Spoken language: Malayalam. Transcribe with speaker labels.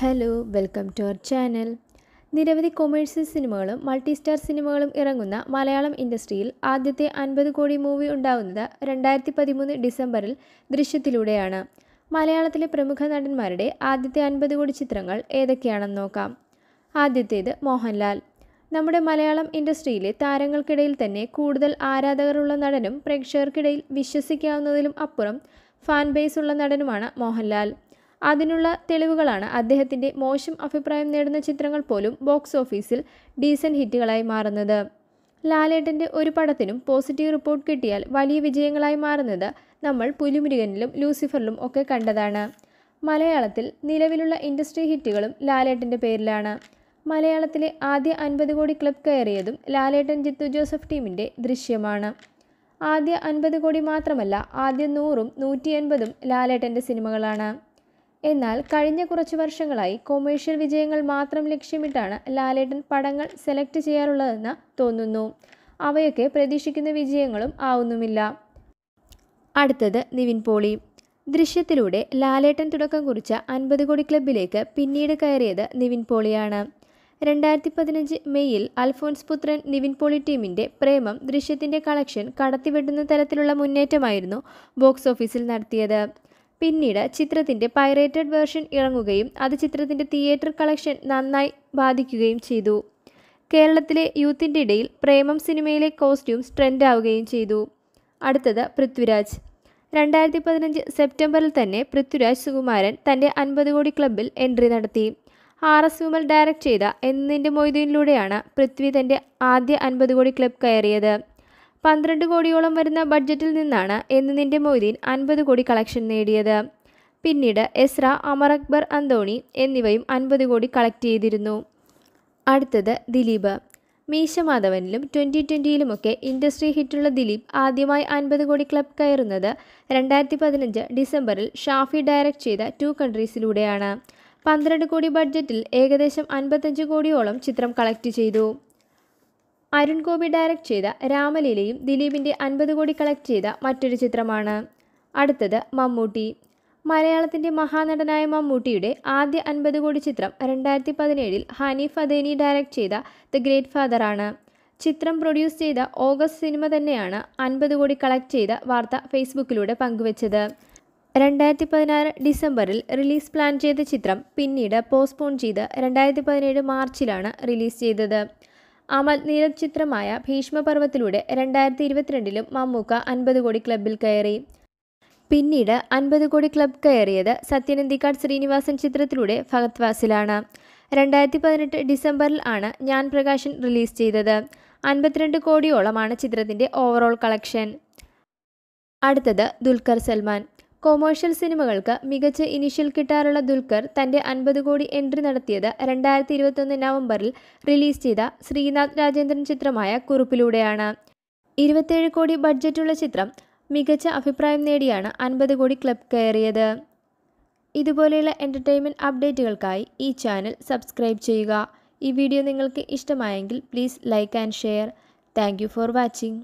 Speaker 1: Hello welcome to our channel നിരവധി കൊമേഴ്സ്യൽ സിനിമകളും മൾട്ടി സ്റ്റാർ സിനിമകളും ഇറങ്ങുന്ന മലയാളം ഇൻഡസ്ട്രിയിൽ ആദ്യത്തെ അൻപത് കോടി മൂവി ഉണ്ടാവുന്നത് രണ്ടായിരത്തി പതിമൂന്ന് ഡിസംബറിൽ ദൃശ്യത്തിലൂടെയാണ്. മലയാളത്തിലെ പ്രമുഖ നടന്മാരുടെ ആദ്യത്തെ അൻപത് കോടി ചിത്രങ്ങൾ ഏതൊക്കെയാണെന്ന് നോക്കാം. ആദ്യത്തേത് മോഹൻലാൽ. നമ്മുടെ മലയാളം ഇൻഡസ്ട്രിയിലെ താരങ്ങൾക്കിടയിൽ തന്നെ കൂടുതൽ ആരാധകരുള്ള നടനും പ്രേക്ഷകർക്കിടയിൽ വിശ്വസിക്കാവുന്നതിലും അപ്പുറം ഫാൻ ബേസ് ഉള്ള നടനുമാണ് മോഹൻലാൽ. അതിനുള്ള തെളിവുകളാണ് അദ്ദേഹത്തിന്റെ മോശം അഭിപ്രായം നേടുന്ന ചിത്രങ്ങൾ പോലും ബോക്സ് ഓഫീസിൽ ഡീസന്റ് ഹിറ്റുകളായി മാറുന്നത്. ലാലേട്ടന്റെ ഒരു പടത്തിനും പോസിറ്റീവ് റിപ്പോർട്ട് കിട്ടിയാൽ വലിയ വിജയങ്ങളായി മാറുന്നത് നമ്മൾ പുലിമുരുകനിലും ലൂസിഫറിലും ഒക്കെ കണ്ടതാണ്. മലയാളത്തിൽ നിലവിലുള്ള ഇൻഡസ്ട്രി ഹിറ്റുകളും ലാലേട്ടന്റെ പേരിലാണ്. മലയാളത്തിലെ ആദ്യ അൻപത് കോടി ക്ലബ് കയറിയതും ലാലേട്ടൻ ജിത്തു ജോസഫ് ടീമിന്റെ ദൃശ്യമാണ്. ആദ്യ അൻപത് കോടി മാത്രമല്ല ആദ്യ നൂറും നൂറ്റി എൺപതും ലാലേട്ടന്റെ സിനിമകളാണ്. എന്നാൽ കഴിഞ്ഞ കുറച്ച് വർഷങ്ങളായി കൊമേഴ്ഷ്യൽ വിജയങ്ങൾ മാത്രം ലക്ഷ്യമിട്ടാണ് ലാലേട്ടൻ പടങ്ങൾ സെലക്ട് ചെയ്യാറുള്ളതെന്ന് തോന്നുന്നു. അവയൊക്കെ പ്രതീക്ഷിക്കുന്ന വിജയങ്ങളും ആവുന്നുമില്ല. അടുത്തത് നിവിൻ പോളി. ദൃശ്യത്തിലൂടെ ലാലേട്ടൻ തുടക്കം കുറിച്ച അൻപത് കോടി ക്ലബിലേക്ക് പിന്നീട് കയറിയത് നിവിൻ പോളിയാണ്. രണ്ടായിരത്തി പതിനഞ്ച് മെയ്യിൽ അൽഫോൻസ് പുത്രൻ നിവിൻ പോളി ടീമിന്റെ പ്രേമം ദൃശ്യത്തിന്റെ കളക്ഷൻ കടത്തിവെട്ടുന്ന തരത്തിലുള്ള മുന്നേറ്റമായിരുന്നു ബോക്സ് ഓഫീസിൽ നടത്തിയത്. പിന്നീട് ചിത്രത്തിന്റെ പൈറേറ്റഡ് വേർഷൻ ഇറങ്ങുകയും അത് ചിത്രത്തിന്റെ തിയേറ്റർ കളക്ഷൻ നന്നായി ബാധിക്കുകയും ചെയ്തു. കേരളത്തിലെ യൂത്തിന്റെ ഇടയിൽ പ്രേമം സിനിമയിലെ കോസ്റ്റ്യൂംസ് ട്രെൻഡാവുകയും ചെയ്തു. അടുത്തത് പൃഥ്വിരാജ്. രണ്ടായിരത്തി പതിനഞ്ച് സെപ്റ്റംബറിൽ തന്നെ പൃഥ്വിരാജ് സുകുമാരൻ തന്റെ അൻപത് കോടി ക്ലബിൽ എൻട്രി നടത്തി. ആർ എസ് വിമൽ ഡയറക്റ്റ് ചെയ്ത എന്നിന്റെ മൊയ്തീനിലൂടെയാണ് പൃഥ്വി തന്റെ ആദ്യ അൻപത് കോടി ക്ലബ് കയറിയത്. പന്ത്രണ്ട് കോടിയോളം വരുന്ന ബഡ്ജറ്റിൽ നിന്നാണ് എന്ന് നിന്റെ മൊയ്തീൻ അൻപത് കോടി കളക്ഷൻ നേടിയത്. പിന്നീട് എസ്ര അമർ അക്ബർ അന്തോണി എന്നിവയും അൻപത് കോടി കളക്ട് ചെയ്തിരുന്നു. അടുത്തത് ദിലീപ്. മീശ മാധവനിലും ട്വന്റി ട്വന്റിയിലുമൊക്കെ ഇൻഡസ്ട്രി ഹിറ്റുള്ള ദിലീപ് ആദ്യമായി അൻപത് കോടി ക്ലബ് കയറുന്നത് രണ്ടായിരത്തി പതിനഞ്ച് ഡിസംബറിൽ ഷാഫി ഡയറക്റ്റ് ചെയ്ത ടു കൺട്രീസിലൂടെയാണ് പന്ത്രണ്ട് കോടി ബഡ്ജറ്റിൽ ഏകദേശം അൻപത്തഞ്ച് കോടിയോളം ചിത്രം കളക്ട് ചെയ്തു. അരുൺ ഗോപി ഡയറക്റ്റ് ചെയ്ത രാമലീലയും ദിലീപിന്റെ അൻപത് കോടി കളക്ട് ചെയ്ത മറ്റൊരു ചിത്രമാണ്. അടുത്തത് മമ്മൂട്ടി. മലയാളത്തിന്റെ മഹാനടനായ മമ്മൂട്ടിയുടെ ആദ്യ അൻപത് കോടി ചിത്രം രണ്ടായിരത്തി പതിനേഴിൽ ഹനീഫ് അദേനി ഡയറക്റ്റ് ചെയ്ത ദ ഗ്രേറ്റ് ഫാദറാണ് ചിത്രം പ്രൊഡ്യൂസ് ചെയ്ത ഓഗസ്റ്റ് സിനിമ തന്നെയാണ് അൻപത് കോടി കളക്ട് ചെയ്ത വാർത്ത ഫേസ്ബുക്കിലൂടെ പങ്കുവച്ചത്. രണ്ടായിരത്തി പതിനാറ് ഡിസംബറിൽ റിലീസ് പ്ലാൻ ചെയ്ത ചിത്രം പിന്നീട് പോസ്റ്റ്പോൺ ചെയ്ത് രണ്ടായിരത്തി പതിനേഴ് മാർച്ചിലാണ് റിലീസ് ചെയ്തത്. അമൽ നീരജ് ചിത്രമായ ഭീഷ്മപർവത്തിലൂടെ രണ്ടായിരത്തി ഇരുപത്തിരണ്ടിലും മമ്മൂക്ക അൻപത് കോടി ക്ലബിൽ കയറി. പിന്നീട് അൻപത് കോടി ക്ലബ് കയറിയത് സത്യനന്ദിക്കാട് ശ്രീനിവാസൻ ചിത്രത്തിലൂടെ ഫഹത് വാസിലാണ്. രണ്ടായിരത്തി പതിനെട്ട് ഡിസംബറിൽ ആണ് ഞാൻ പ്രകാശൻ റിലീസ് ചെയ്തത്. അൻപത്തിരണ്ട് കോടിയോളമാണ് ചിത്രത്തിന്റെ ഓവറോൾ കളക്ഷൻ. അടുത്തത് ദുൽഖർ സൽമാൻ. കൊമേഴ്ഷ്യൽ സിനിമകൾക്ക് മികച്ച ഇനിഷ്യൽ കിട്ടാറുള്ള ദുൽഖർ തന്റെ അൻപത് കോടി എൻട്രി നടത്തിയത് രണ്ടായിരത്തി ഇരുപത്തൊന്ന് നവംബറിൽ റിലീസ് ചെയ്ത ശ്രീനാഥ് രാജേന്ദ്രൻ ചിത്രമായ കുറുപ്പിലൂടെയാണ്. ഇരുപത്തേഴ് കോടി ബഡ്ജറ്റുള്ള ചിത്രം മികച്ച അഭിപ്രായം നേടിയാണ് അൻപത് കോടി ക്ലബ് കയറിയത്. ഇതുപോലെയുള്ള എന്റർടൈൻമെന്റ് അപ്ഡേറ്റുകൾക്കായി ഈ ചാനൽ സബ്സ്ക്രൈബ് ചെയ്യുക. ഈ വീഡിയോ നിങ്ങൾക്ക് ഇഷ്ടമായെങ്കിൽ please like and share thank for watching